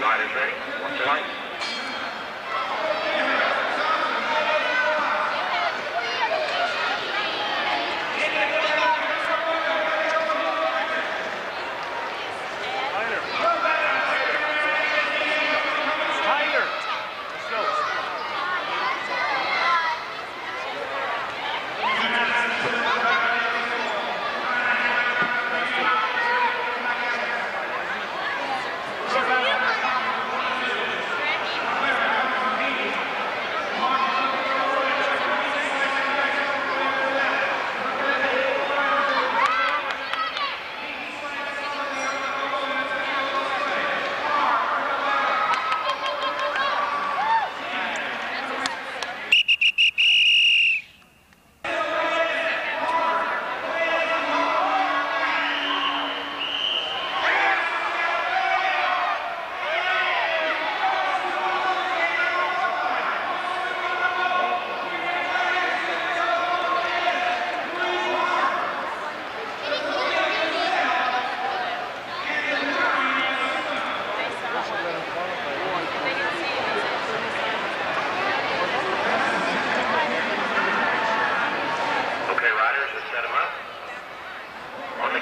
Riders ready. Watch your lights.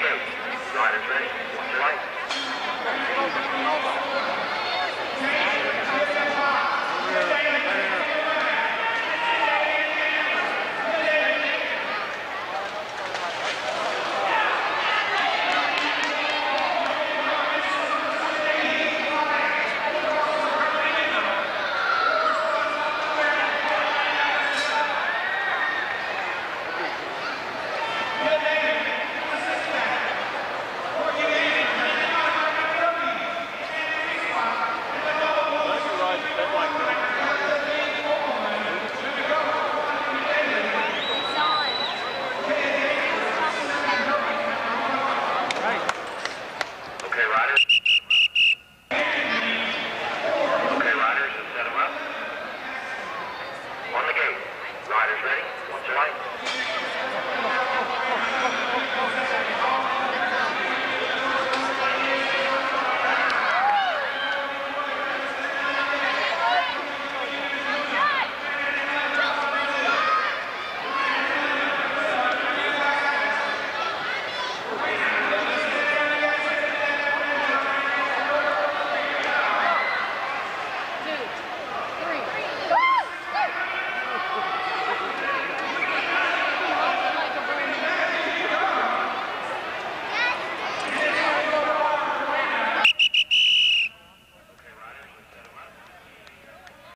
Riders ready. Watch your light.